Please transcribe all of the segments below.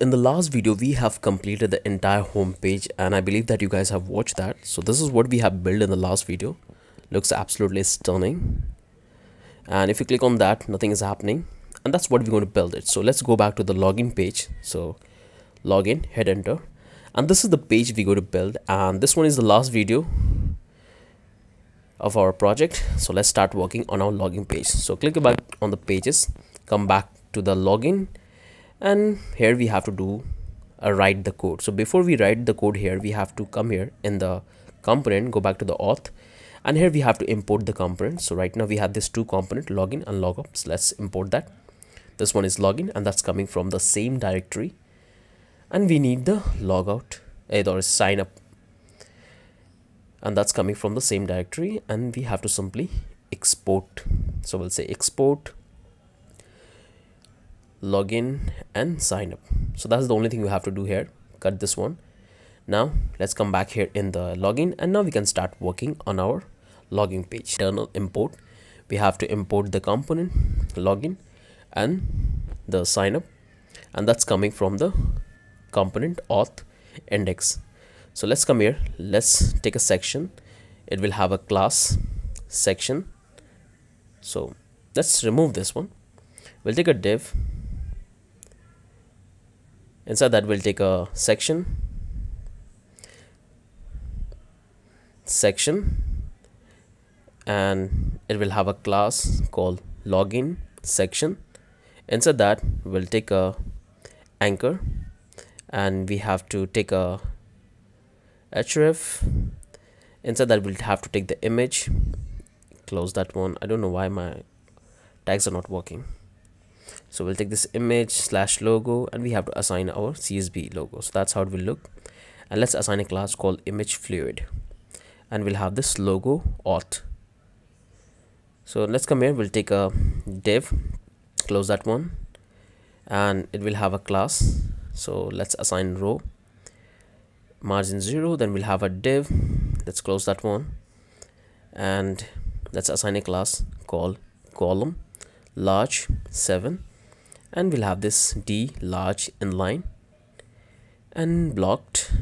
in the last video we have completed the entire home page and I believe that you guys have watched that. So this is what we have built in the last video. Looks absolutely stunning. And if you click on that nothing is happening. And that's what we're going to build it. So let's go back to the login page. So login hit enter. And this is the page we're going to build. And this one is the last video of our project. So let's start working on our login page. So click back on the pages. Come back to the login and here we have to do uh, write the code. So before we write the code here we have to come here in the component go back to the auth. And here we have to import the component. So right now we have this two component login and logout so let's import that. This one is login and that's coming from the same directory. And we need the logout or sign up. And that's coming from the same directory and we have to simply export. So we'll say export login and sign up. So that's the only thing we have to do here. Cut this one. Now let's come back here in the login and now we can start working on our login page. Internal import. We have to import the component login and the sign up. And that's coming from the component auth index. So let's come here. Let's take a section. It will have a class section. So let's remove this one. We'll take a div inside that we'll take a section. Section. And it will have a class called login section. Inside that we'll take a anchor. And we have to take a href. Inside that we'll have to take the image. Close that one. I don't know why my tags are not working so we'll take this image slash logo and we have to assign our csv logo. So that's how it will look. And let's assign a class called image fluid. And we'll have this logo auth. So let's come here. We'll take a div close that one. And it will have a class. So let's assign row. Margin 0 then we'll have a div. Let's close that one. And let's assign a class called column. Large 7 and we'll have this d large inline and blocked.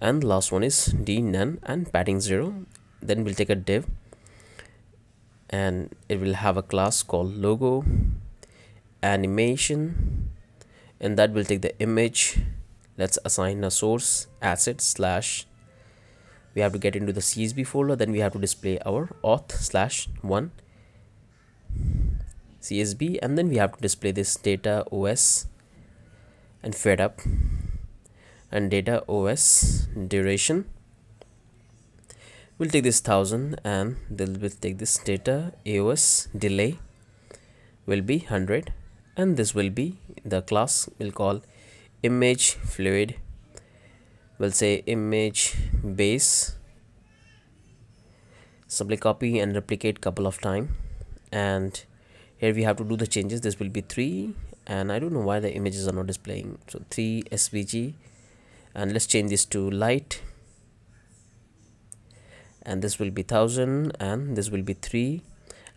And last one is d none and padding 0 then we'll take a div and it will have a class called logo animation and that will take the image. Let's assign a source asset slash. We have to get into the csv folder. Then we have to display our auth slash one csv and then we have to display this data aos and fed up and data aos duration. We'll take this thousand and then we'll take this data aos delay will be 100 and this will be the class we'll call image fluid. We'll say image base. Simply copy and replicate couple of time and here we have to do the changes. This will be 3 and I don't know why the images are not displaying. So 3 SVG and let's change this to light. And this will be 1000 and this will be 3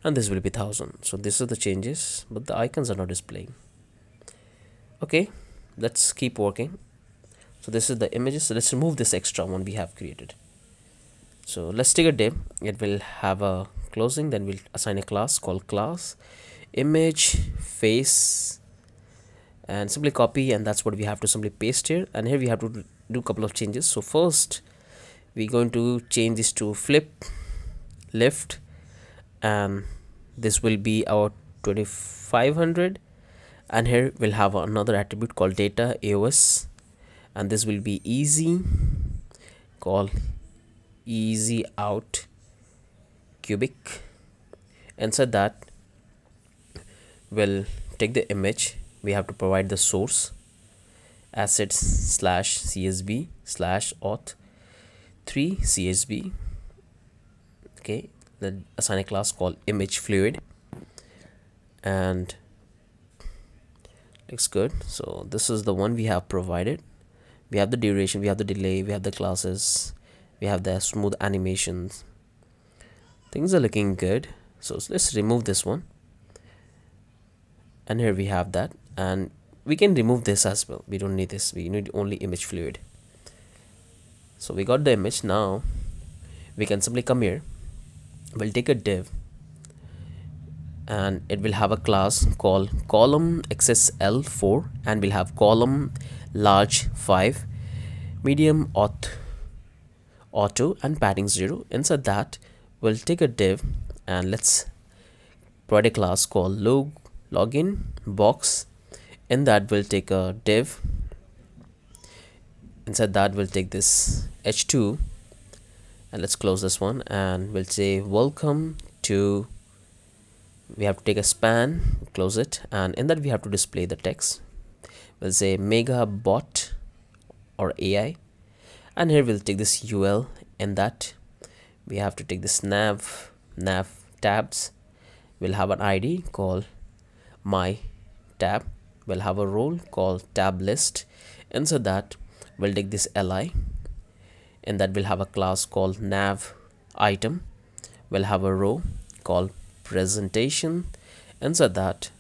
and this will be 1000 so this is the changes but the icons are not displaying. Okay let's keep working. So this is the images. So let's remove this extra one we have created. So let's take a div it will have a closing then we'll assign a class called class image face and simply copy and that's what we have to simply paste here. And here we have to do a couple of changes. So first we're going to change this to flip left and this will be our 2500 and here we'll have another attribute called data aos and this will be easy call easy out cubic. Inside that we'll take the image. We have to provide the source. Assets slash csv slash auth 3 csv okay then assign a class called image fluid. And looks good. So this is the one we have provided. We have the duration we have the delay we have the classes we have the smooth animations. Things are looking good. So let's remove this one and here we have that. And we can remove this as well. We don't need this. We need only image fluid. So we got the image. Now we can simply come here. We'll take a div. And it will have a class called column xsl4 and we'll have column large 5 medium auth auto and padding 0 inside that we'll take a div. And let's provide a class called log login box in that we'll take a div inside that we'll take this h2 and let's close this one and we'll say welcome to we have to take a span close it and in that we have to display the text. We'll say mega bot or AI and here we'll take this UL in that we have to take this nav nav tabs. We'll have an ID called my tab we'll have a role called tab list. Inside that we'll take this li and that we'll have a class called nav item. We'll have a row called presentation. Inside that.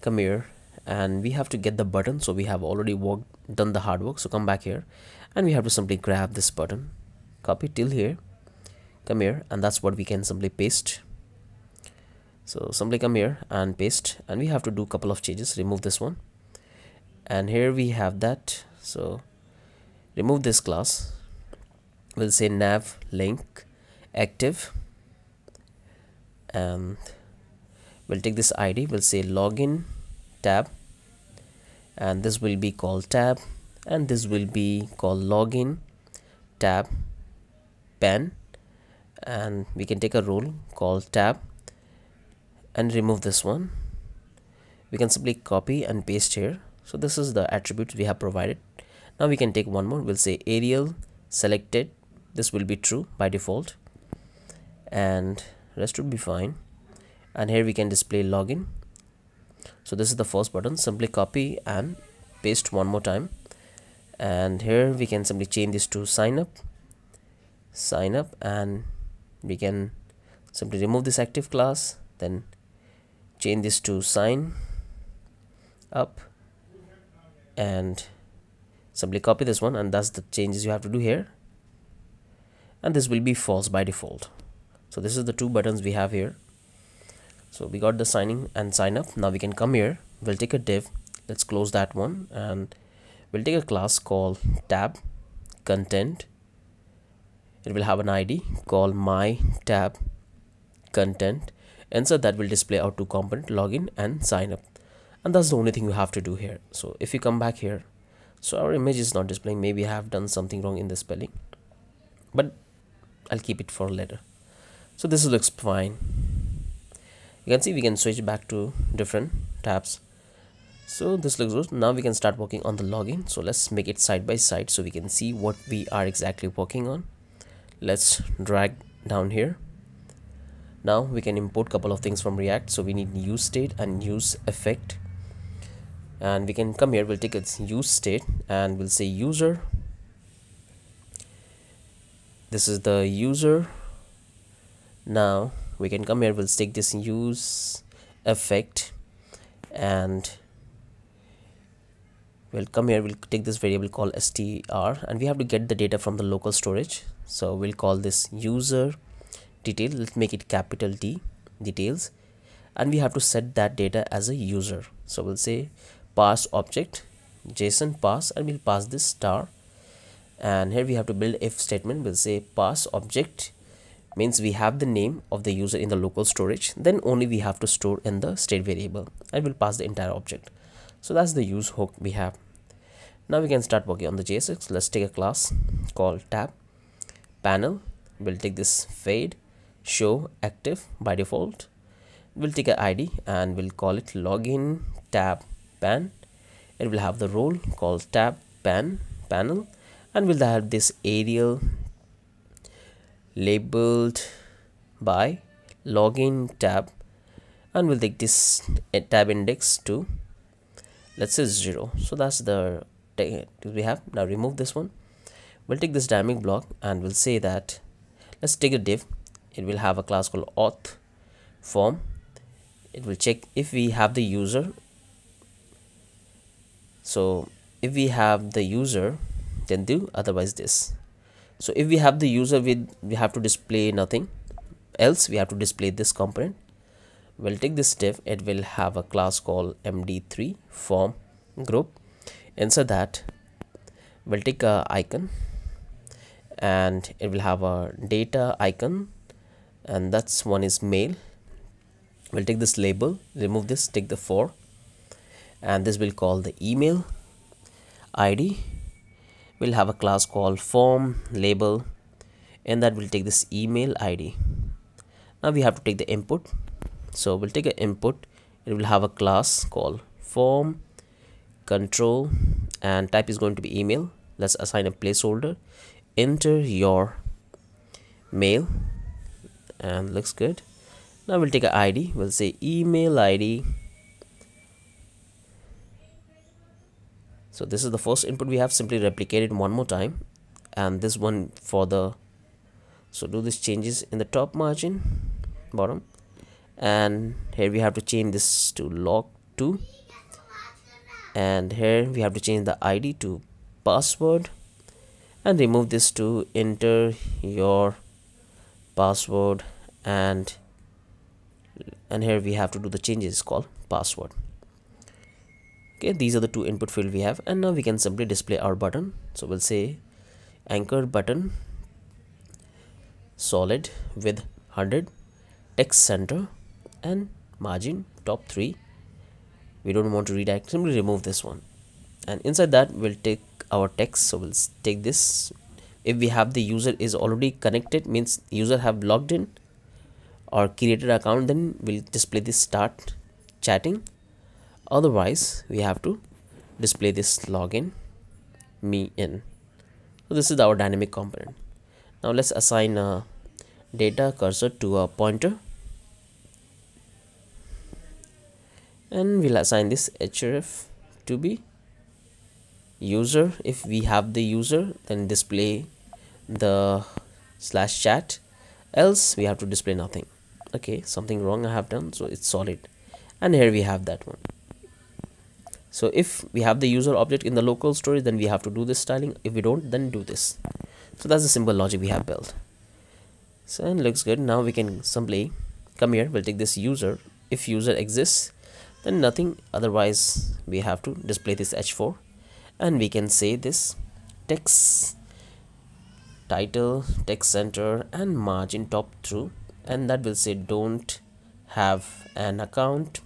Come here and we have to get the button so we have already worked done the hard work so come back here. And we have to simply grab this button. Copy till here. Come here and that's what we can simply paste so simply come here and paste. And we have to do a couple of changes. Remove this one. And here we have that. So remove this class. We'll say nav link active. And we'll take this id we'll say login tab. And this will be called tab. And this will be called login tab pen. And we can take a role called tab and remove this one. We can simply copy and paste here. So this is the attribute we have provided. Now we can take one more. We'll say aria selected. This will be true by default. And rest would be fine. And here we can display login. So this is the first button. Simply copy and paste one more time. And here we can simply change this to sign up. Sign up and we can simply remove this active class. Then change this to sign up and simply copy this one and that's the changes you have to do here. And this will be false by default. So this is the two buttons we have here. So we got the signing and sign up. Now we can come here. We'll take a div. Let's close that one and we'll take a class called tab content. It will have an id called my tab content inside that will display our two component login and sign up. And that's the only thing we have to do here. So if you come back here so our image is not displaying. Maybe I have done something wrong in the spelling but I'll keep it for later. So this looks fine. You can see we can switch back to different tabs. So this looks good. Now we can start working on the login. So let's make it side by side so we can see what we are exactly working on. Let's drag down here now we can import couple of things from react. So we need use state and use effect. And we can come here. We'll take its use state and we'll say user. This is the user. Now we can come here. We'll take this use effect and we'll come here. We'll take this variable called str and we have to get the data from the local storage. So we'll call this user detail let's make it capital D details. And we have to set that data as a user. So we'll say pass object json pass and we'll pass this star. And here we have to build if statement. We'll say pass object means we have the name of the user in the local storage. Then only we have to store in the state variable and we'll pass the entire object. So that's the use hook we have. Now we can start working on the JSX let's take a class called tab panel. We'll take this fade show active by default. We'll take an id and we'll call it login tab pan. It will have the role called tab pan panel and we'll have this aria labeled by login tab. And we'll take this eh, tab index to let's say 0 so that's the we have. Now remove this one. We'll take this dynamic block and we'll say that let's take a div it will have a class called auth form. It will check if we have the user. So if we have the user then do otherwise this. So if we have the user with we have to display nothing else we have to display this component. We'll take this div it will have a class called md3 form group. Inside that. We'll take a icon and it will have a data icon and that's one is mail we'll take this label remove this take the 4 and this will call the email id we'll have a class called form label and that will take this email id now we have to take the input. So we'll take an input it will have a class called form control and type is going to be email. Let's assign a placeholder. Enter your mail and looks good. Now we'll take an id we'll say email id so this is the first input we have. Simply replicated one more time. And this one for the so do these changes in the top margin bottom. And here we have to change this to log 2 and here we have to change the id to password. And remove this to enter your password and and here we have to do the changes. Called password. Okay these are the two input field we have. And now we can simply display our button. So we'll say anchor button solid with 100 text center and margin top 3 we don't want to redirect simply remove this one. And inside that we'll take our text. So we'll take this. If we have the user is already connected means user have logged in or created account then we'll display this start chatting. Otherwise we have to display this login me in. So this is our dynamic component. Now let's assign a data cursor to a pointer. And we'll assign this href to be user. If we have the user then display the slash chat. Else we have to display nothing okay something wrong I have done so it's solid. And here we have that one. So if we have the user object in the local storage then we have to do this styling. If we don't then do this. So that's the simple logic we have built. So and looks good. Now we can simply come here. We'll take this user. If user exists then nothing. Otherwise we have to display this h4 and we can say this text title text center and margin top true and that will say don't have an account.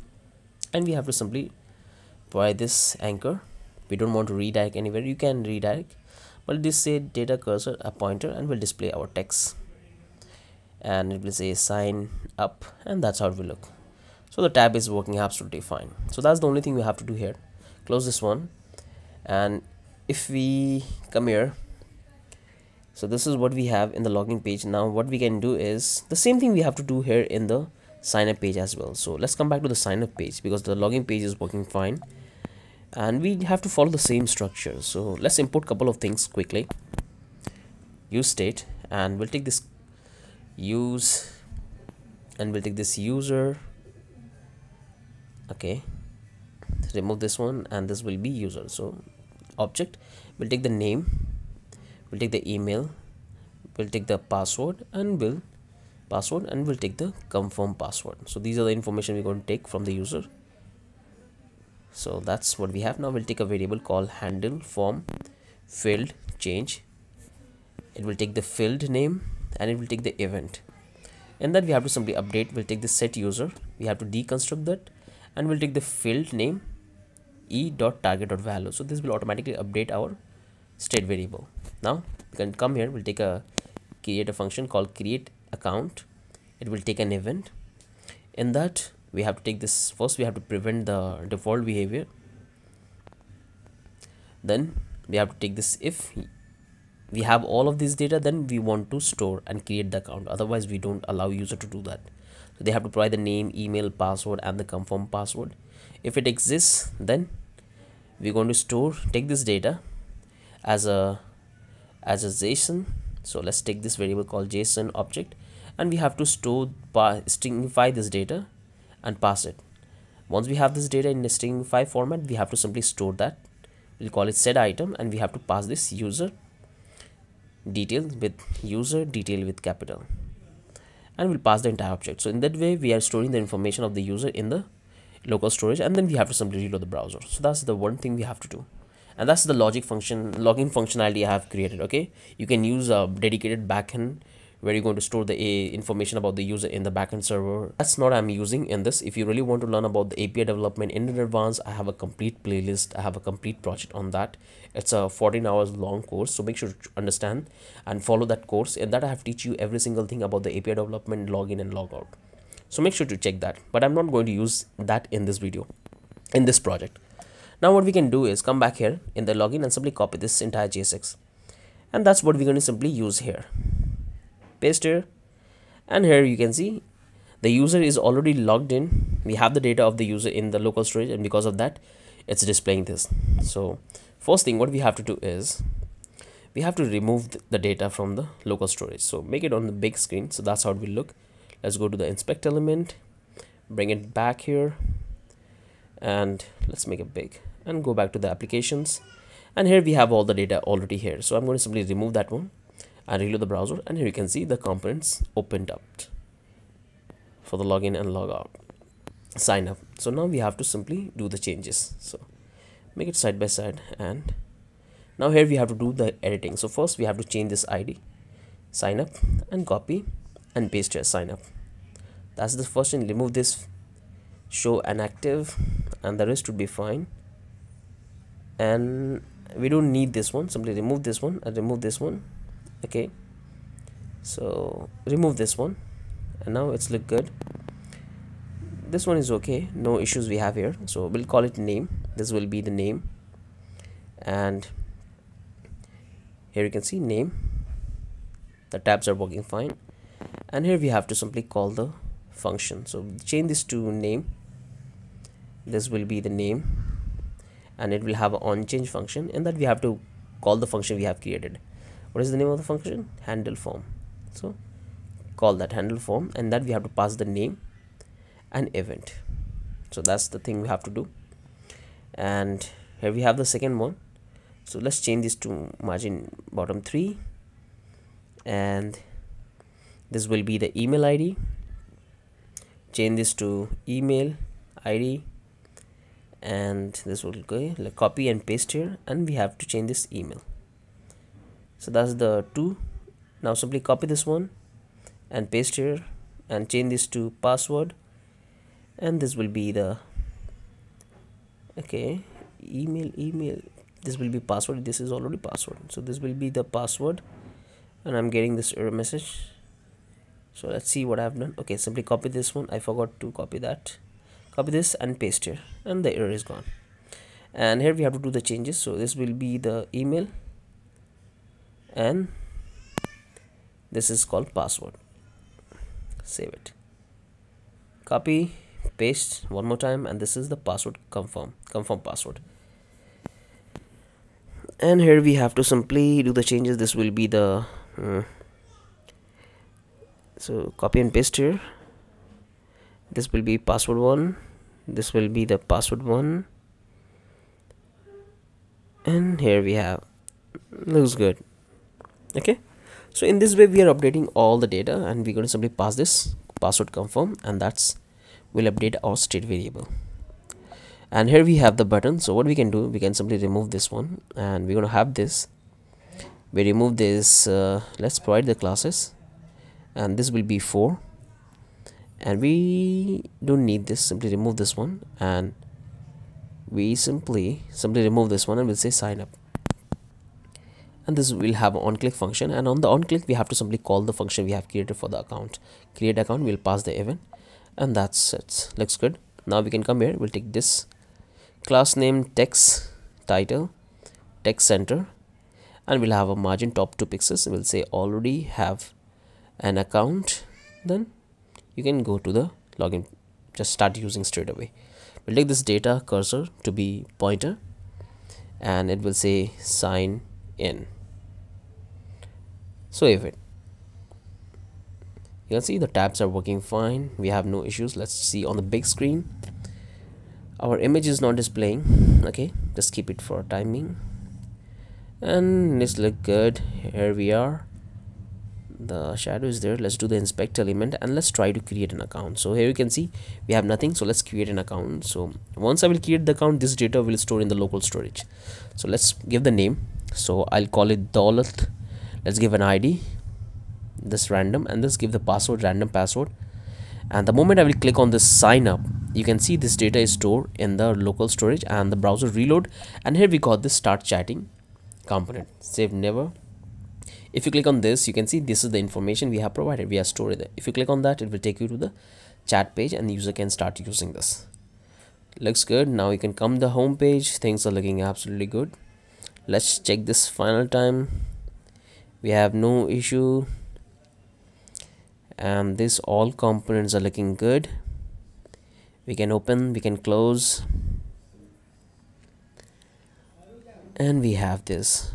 And we have to simply provide this anchor. We don't want to redirect anywhere. You can redirect but this say data cursor a pointer and will display our text. And it will say sign up and that's how it will look. So the tab is working absolutely fine. So that's the only thing we have to do here. Close this one. And if we come here so this is what we have in the login page. Now what we can do is the same thing we have to do here in the sign up page as well. So let's come back to the sign up page because the login page is working fine. And we have to follow the same structure. So let's import a couple of things quickly. Use state and we'll take this use and we'll take this user. Okay. Remove this one and this will be user. So object we'll take the name we'll take the email we'll take the password and we'll password and we'll take the confirm password. So these are the information we're going to take from the user. So that's what we have. Now we'll take a variable called handle form field change. It will take the field name and it will take the event. And then we have to simply update. We'll take the set user. We have to deconstruct that and we'll take the field name e dot target dot value. So this will automatically update our state variable now we can come here. We'll take a create a function called create account. It will take an event. In that we have to take this first we have to prevent the default behavior. Then we have to take this if we have all of this data then we want to store and create the account. Otherwise we don't allow user to do that. So they have to provide the name email password and the confirm password. If it exists then we're going to store take this data as a as a json. So let's take this variable called json object and we have to store stringify this data and pass it. Once we have this data in the stringify format we have to simply store that. We'll call it set item and we have to pass this user detail with user detail with capital. And we'll pass the entire object. So in that way we are storing the information of the user in the local storage and then we have to simply reload the browser. So that's the one thing we have to do and that's the logic function login functionality i have created okay? You can use a dedicated backend where you're going to store the a information about the user in the backend server. That's not i'm using in this. If you really want to learn about the api development in advance i have a complete playlist. I have a complete project on that. It's a 14 hours long course so make sure to understand and follow that course. In that i have teach you every single thing about the api development login and logout. So make sure to check that. But i'm not going to use that in this video in this project now what we can do is come back here in the login and simply copy this entire JSX and that's what we're going to simply use here. Paste here. And here you can see the user is already logged in. We have the data of the user in the local storage and because of that it's displaying this. So first thing what we have to do is we have to remove the data from the local storage. So make it on the big screen. So that's how it will look. Let's go to the inspect element bring it back here and let's make it big and go back to the applications. And here we have all the data already here. So i'm going to simply remove that one and reload the browser. And here you can see the components opened up for the login and logout sign up. So now we have to simply do the changes. So make it side by side. And now here we have to do the editing. So first we have to change this id sign up and copy and paste here sign up. That's the first thing. Remove this show inactive and the rest would be fine. And we don't need this one. Simply remove this one and remove this one. Okay. So remove this one. And now it's look good. This one is okay. No issues we have here. So we'll call it name. This will be the name. And here you can see name. The tabs are working fine. And here we have to simply call the function. So change this to name this will be the name and it will have an on change function and that we have to call the function we have created. What is the name of the function? Handle form. So call that handle form and that we have to pass the name and event. So that's the thing we have to do. And here we have the second one. So let's change this to margin bottom 3 and this will be the email id change this to email id and this will go like copy and paste here and we have to change this email. So that's the two. Now simply copy this one and paste here and change this to password. And this will be the okay email email. This will be password. This is already password. So this will be the password. And I'm getting this error message. So let's see what I've done. Okay simply copy this one. I forgot to copy that copy this and paste here and the error is gone. And here we have to do the changes. So this will be the email and this is called password. Save it. Copy paste one more time and this is the password confirm confirm password. And here we have to simply do the changes. This will be the uh, so copy and paste here. This will be password one this will be the password one. And here we have looks good. Okay. So in this way we are updating all the data and we're going to simply pass this password confirm and that's will update our state variable. And here we have the button. So what we can do we can simply remove this one and we're going to have this. We remove this uh, let's provide the classes. And this will be 4 and we don't need this simply remove this one. And we simply simply remove this one and we'll say sign up. And this will have on click function. And on the on click we have to simply call the function we have created for the account. Create account we'll pass the event. And that's it. Looks good. Now we can come here. We'll take this. Class name text title text center. And we'll have a margin top two pixels. We'll say already have an account. Then you can go to the login just start using straight away. We'll take this data cursor to be pointer and it will say sign in. So if it you can see the tabs are working fine. We have no issues. Let's see on the big screen. Our image is not displaying. Okay just keep it for timing. And this look good. Here we are the shadow is there. Let's do the inspect element and let's try to create an account. So here you can see we have nothing. So let's create an account. So once i will create the account this data will store in the local storage. So let's give the name. So i'll call it Daulat let's give an id this random and let's give the password random password. And the moment i will click on this sign up you can see this data is stored in the local storage and the browser reload. And here we got this start chatting component. Save never if you click on this you can see this is the information we have provided. We have stored it if you click on that it will take you to the chat page and the user can start using this. Looks good. Now you can come to the home page. Things are looking absolutely good. Let's check this final time. We have no issue. And this all components are looking good. We can open we can close. And we have this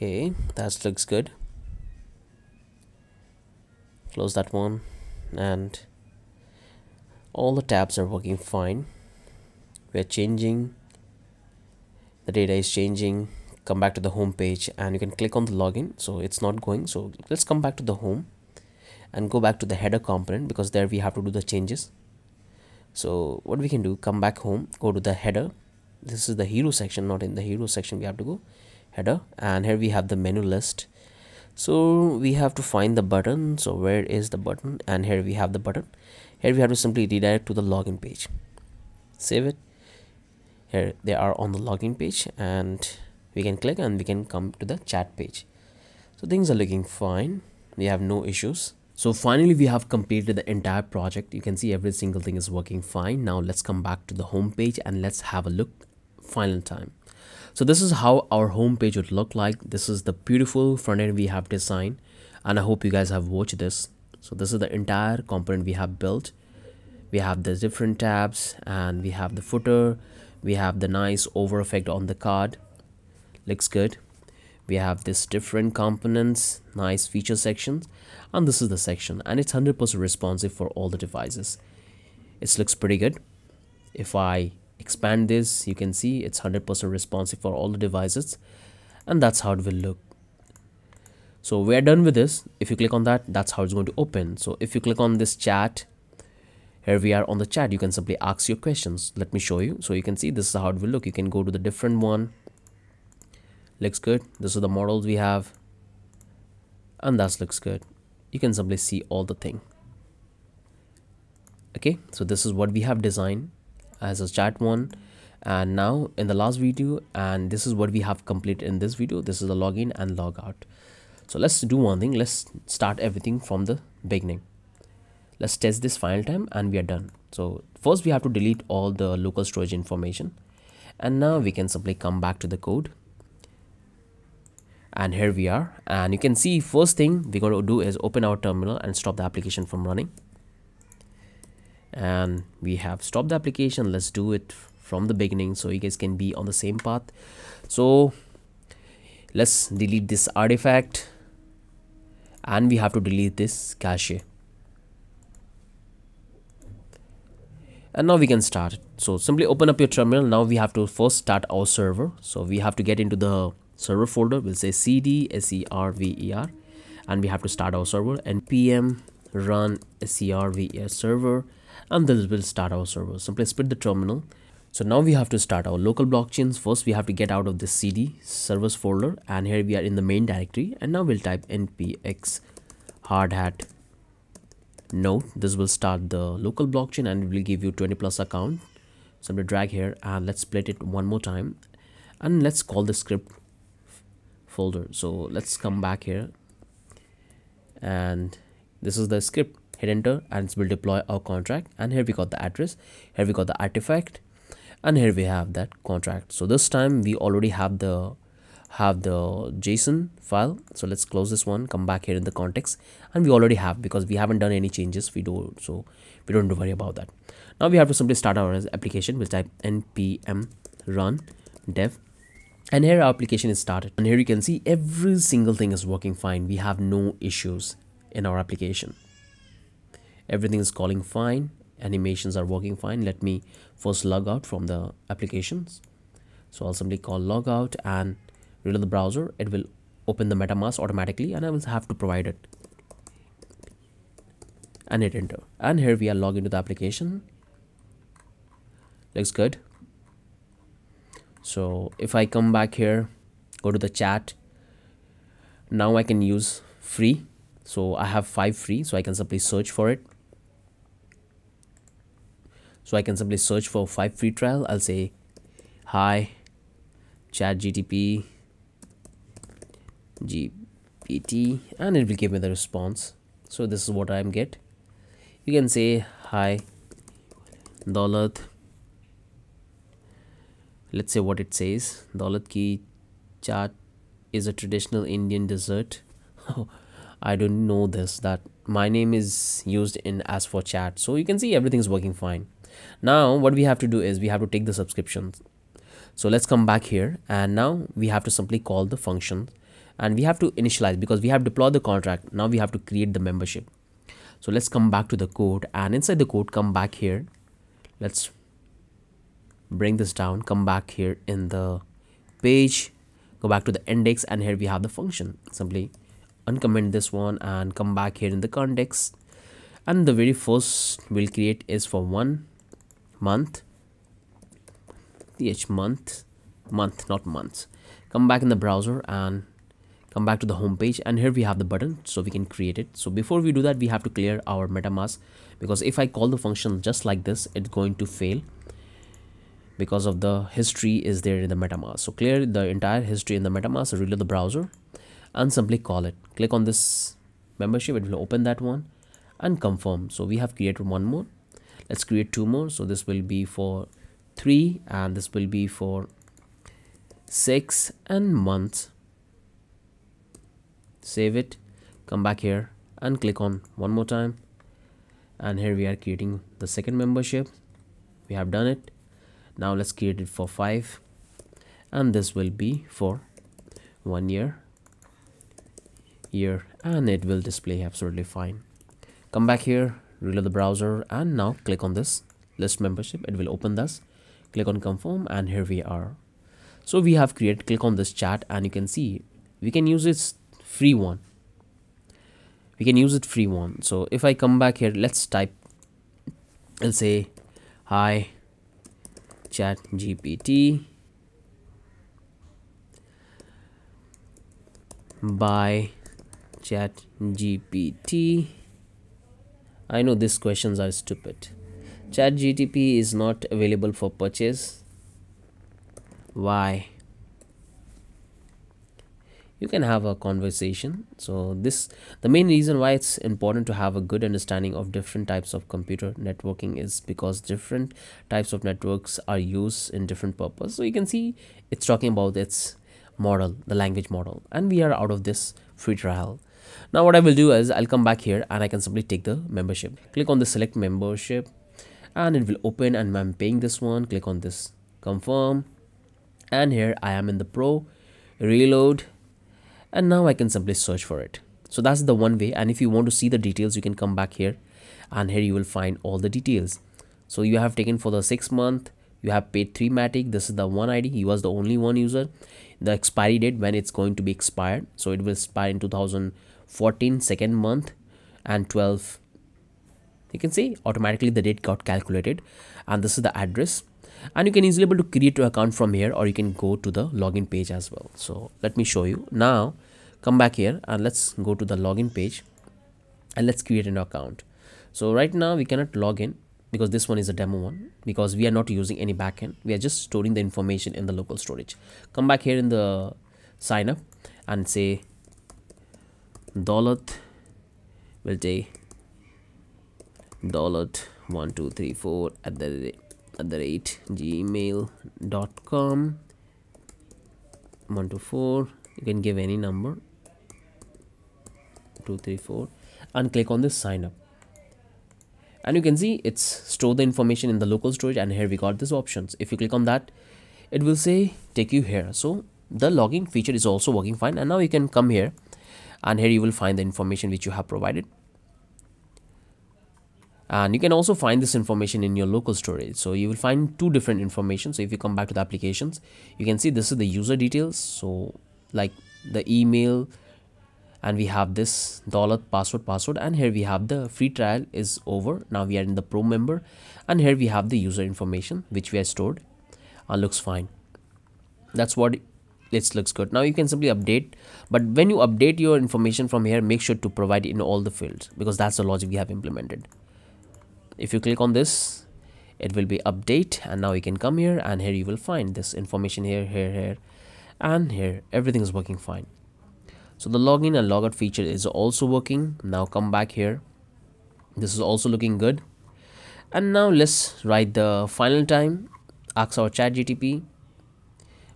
okay that looks good. Close that one and all the tabs are working fine. We are changing. The data is changing. Come back to the home page and you can click on the login. So it's not going so let's come back to the home and go back to the header component because there we have to do the changes. So what we can do come back home go to the header. This is the hero section not in the hero section we have to go header and here we have the menu list. So we have to find the button. So where is the button? And here we have the button. Here we have to simply redirect to the login page. Save it. Here they are on the login page and we can click and we can come to the chat page. So things are looking fine. We have no issues. So finally we have completed the entire project. You can see every single thing is working fine. Now let's come back to the home page and let's have a look. Final time so this is how our home page would look like. This is the beautiful front end we have designed and i hope you guys have watched this. So this is the entire component we have built. We have the different tabs and we have the footer. We have the nice over effect on the card. Looks good. We have this different components nice feature sections and this is the section and it's 100% responsive for all the devices. It looks pretty good. If I expand this you can see it's 100% responsive for all the devices and that's how it will look. So we're done with this. If you click on that that's how it's going to open. So if you click on this chat here we are on the chat. You can simply ask your questions. Let me show you. So you can see this is how it will look. You can go to the different one. Looks good. This is the models we have. And that looks good. You can simply see all the thing. Okay? So this is what we have designed as a chat one. And now in the last video and this is what we have completed in this video. This is the login and logout so let's do one thing. Let's start everything from the beginning. Let's test this final time and we are done. So first we have to delete all the local storage information. And now we can simply come back to the code. And here we are. And you can see first thing we're going to do is open our terminal and stop the application from running and we have stopped the application. Let's do it from the beginning so you guys can be on the same path. So let's delete this artifact. And we have to delete this cache. And now we can start. So simply open up your terminal. Now we have to first start our server. So we have to get into the server folder. We'll say cd server and we have to start our server. Npm run server server and this will start our server. Simply split the terminal. So now we have to start our local blockchains. First we have to get out of this cd servers folder and here we are in the main directory. And now we'll type npx hardhat node. This will start the local blockchain and it will give you 20 plus account. So I'm gonna drag here and let's split it one more time. And let's call the script folder. So let's come back here. And this is the script hit enter and it will deploy our contract. And here we got the address here we got the artifact and here we have that contract. So this time we already have the have the json file. So let's close this one come back here in the context. And we already have because we haven't done any changes we do so we don't worry about that. Now we have to simply start our application we'll type npm run dev. And here our application is started. And here you can see every single thing is working fine. We have no issues in our application everything is calling fine. Animations are working fine. Let me first log out from the applications. So I'll simply call logout and reload the browser. It will open the metamask automatically and I will have to provide it. And hit enter. And here we are logged into the application. Looks good. So if I come back here go to the chat. Now I can use free. So I have five free so I can simply search for it so I can simply search for five free trial. I'll say hi chat GTP GPT and it will give me the response. So this is what I am get. You can say hi Daulat. Let's say what it says. Daulat ki chaat is a traditional Indian dessert. I don't know this that my name is used in as for chat. So you can see everything's working fine now what we have to do is we have to take the subscriptions. So let's come back here and now we have to simply call the function and we have to initialize because we have deployed the contract. Now we have to create the membership. So let's come back to the code and inside the code come back here. Let's bring this down come back here in the page go back to the index and here we have the function. Simply uncomment this one and come back here in the context. And the very first we'll create is for one month. Th month. Month not months. Come back in the browser and come back to the home page. And here we have the button so we can create it. So before we do that we have to clear our metamask. Because if i call the function just like this it's going to fail. Because of the history is there in the metamask. So clear the entire history in the metamask reload the browser and simply call it. Click on this membership it will open that one and confirm. So we have created one more let's create two more. So this will be for three and this will be for six and months save it. Come back here and click on one more time. And here we are creating the second membership. We have done it. Now let's create it for five. And this will be for one year. Year. And it will display absolutely fine. Come back here reload the browser and now click on this list membership. It will open this click on confirm and here we are. So we have created click on this chat and you can see we can use this free one. We can use it free one. So if i come back here let's type and say hi chat gpt by chat gpt i know these questions are stupid. Chat gtp is not available for purchase. Why? You can have a conversation. So this the main reason why it's important to have a good understanding of different types of computer networking is because different types of networks are used in different purpose. So you can see it's talking about its model the language model. And we are out of this free trial now what I will do is I'll come back here and I can simply take the membership. Click on the select membership and it will open and I'm paying this one. Click on this confirm. And here I am in the pro reload and now I can simply search for it. So that's the one way. And if you want to see the details you can come back here and here you will find all the details. So you have taken for the six month you have paid three matic. This is the one id he was the only one user. The expiry date when it's going to be expired. So it will expire in 2000 14 second month and 12 you can see automatically the date got calculated. And this is the address. And you can easily able to create your account from here or you can go to the login page as well. So let me show you. Now come back here and let's go to the login page and let's create an account. So right now we cannot log in because this one is a demo one because we are not using any backend. We are just storing the information in the local storage. Come back here in the sign up and say Daulat will take Daulat one two three four at the at the rate gmail.com one two four. You can give any number. Two three four. And click on this sign up. And you can see it's store the information in the local storage and here we got these options. If you click on that it will say take you here. So the logging feature is also working fine. And now you can come here and here you will find the information which you have provided. And you can also find this information in your local storage. So you will find two different information so if you come back to the applications you can see this is the user details. So like the email and we have this dollar password password and here we have the free trial is over. Now we are in the pro member and here we have the user information which we have stored and looks fine. That's what it looks good. Now you can simply update but when you update your information from here make sure to provide in all the fields because that's the logic we have implemented. If you click on this it will be update and now you can come here and here you will find this information here here here and here. Everything is working fine. So the login and logout feature is also working. Now come back here. This is also looking good. And now let's write the final time. Ask our chat GPT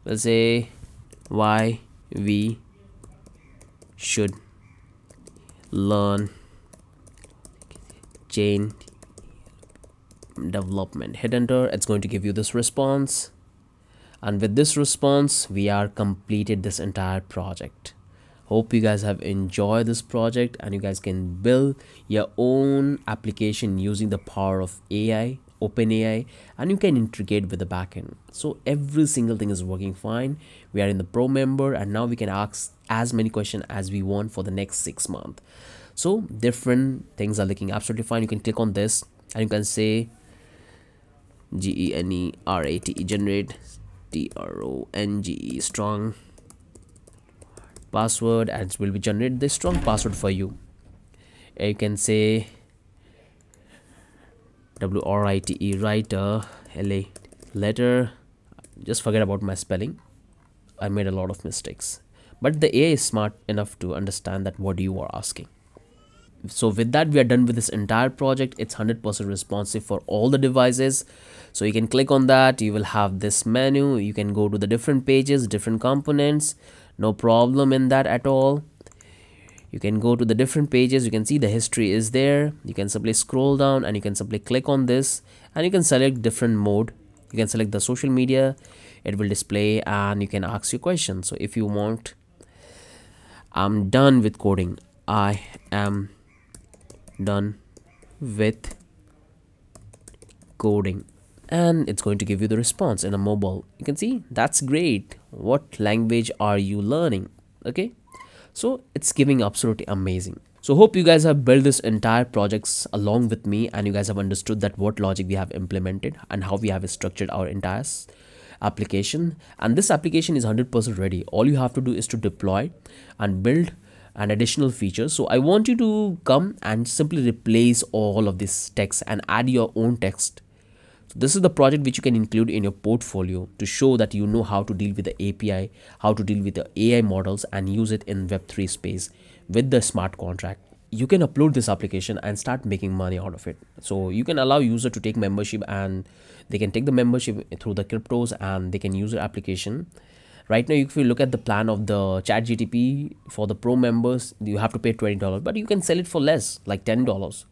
we'll say why we should learn chain development. Hit enter it's going to give you this response. And with this response we are completed this entire project. Hope you guys have enjoyed this project and you guys can build your own application using the power of ai OpenAI and you can integrate with the backend. So every single thing is working fine. We are in the pro member and now we can ask as many questions as we want for the next six months. So different things are looking absolutely fine. You can click on this and you can say G-E-N-E-R-A-T-E generate T-R-O-N-G-E strong password and it will be generate the strong password for you. You can say W-R-I-T-E writer L-A letter. Just forget about my spelling. I made a lot of mistakes. But the AI is smart enough to understand that what you are asking. So with that we are done with this entire project. It's 100% responsive for all the devices. So you can click on that. You will have this menu. You can go to the different pages different components. No problem in that at all you can go to the different pages. You can see the history is there. You can simply scroll down and you can simply click on this and you can select different mode. You can select the social media. It will display and you can ask your question so if you want i'm done with coding. I am done with coding. And it's going to give you the response in a mobile. You can see? That's great. What language are you learning? Okay so it's giving absolutely amazing. So hope you guys have built this entire projects along with me and you guys have understood that what logic we have implemented and how we have structured our entire application. And this application is 100% ready. All you have to do is to deploy and build and additional features so i want you to come and simply replace all of this text and add your own text this is the project which you can include in your portfolio to show that you know how to deal with the api how to deal with the ai models and use it in web3 space with the smart contract. You can upload this application and start making money out of it. So you can allow user to take membership and they can take the membership through the cryptos and they can use your application. Right now if you look at the plan of the chat GPT for the pro members you have to pay $20 but you can sell it for less like $10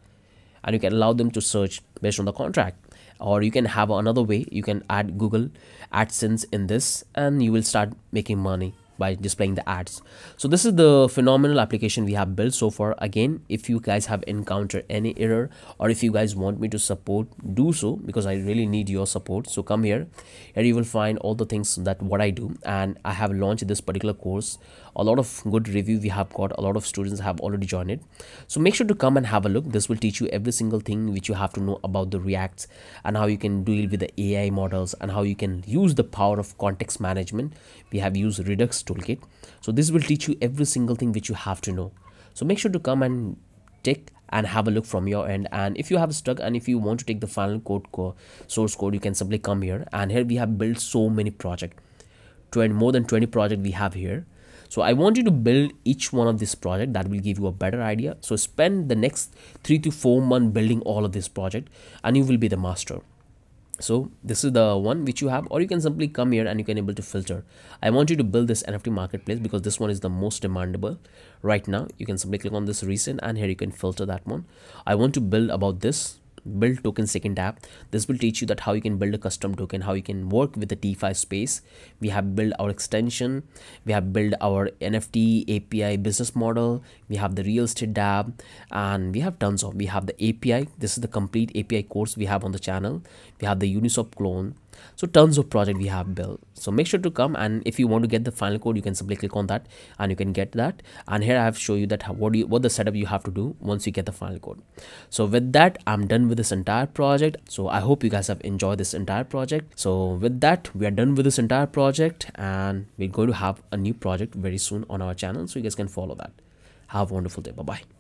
and you can allow them to search based on the contract or you can have another way. You can add google adsense in this and you will start making money by displaying the ads. So this is the phenomenal application we have built so far. Again if you guys have encountered any error or if you guys want me to support do so because i really need your support. So come here. Here you will find all the things that what i do. And i have launched this particular course a lot of good review we have got. A lot of students have already joined it. So make sure to come and have a look. This will teach you every single thing which you have to know about the reacts and how you can deal with the ai models and how you can use the power of context management. We have used redux toolkit. So this will teach you every single thing which you have to know. So make sure to come and take and have a look from your end. And if you have stuck and if you want to take the final code co source code you can simply come here. And here we have built so many project 20 more than 20 project we have here so i want you to build each one of this project that will give you a better idea. So spend the next three to four months building all of this project and you will be the master. So this is the one which you have or you can simply come here and you can able to filter. I want you to build this nft marketplace because this one is the most demandable right now. You can simply click on this recent and here you can filter that one. I want to build about this build token second tab this will teach you that how you can build a custom token how you can work with the defi space. We have built our extension. We have built our nft api business model. We have the real estate dapp and we have tons of we have the api this is the complete api course we have on the channel. We have the uniswap clone so tons of project we have built. So make sure to come and if you want to get the final code you can simply click on that and you can get that. And here i have show you that how, what you what the setup you have to do once you get the final code. So with that i'm done with this entire project. So i hope you guys have enjoyed this entire project. So with that we are done with this entire project and we're going to have a new project very soon on our channel so you guys can follow that. Have a wonderful day. Bye bye